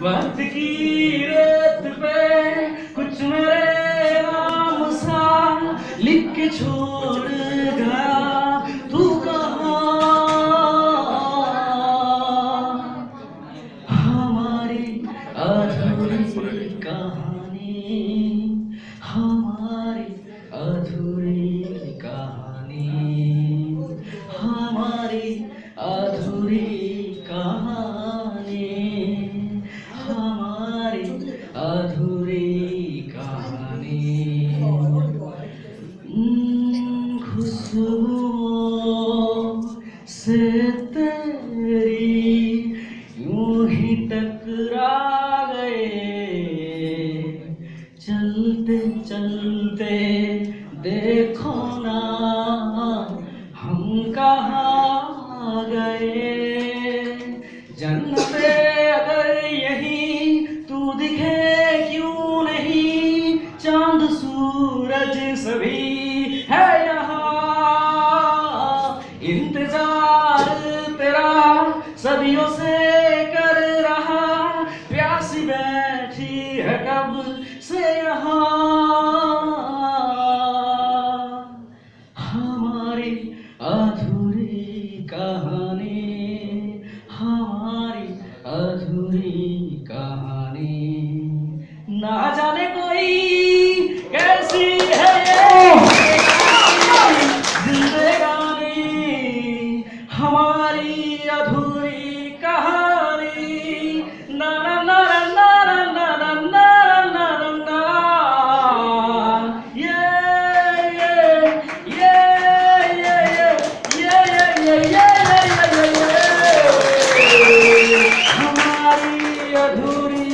वक्त की रेत पे कुछ मेरे नाम सा लिख के छोड़ गया। तू कहाँ? हमारी अधूरी कहानी। अधूरी कहानी। से तेरी यूँ ही टकरा गए। चलते चलते देखो ना हम कहाँ गए जन्नते अगर यही तू दिखे सूरज सभी है यहाँ। इंतज़ार तेरा सदियों से कर रहा। प्यासी बैठी है कब से यहाँ। हमारी अधूरी कहानी, हमारी अधूरी कहानी। ना जाने हमारी अधूरी कहानी ना ना ना ना ना ना ना ना ना ना ना ये ये ये ये ये ये ये ये ये ये हमारी अधूरी